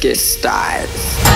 get started.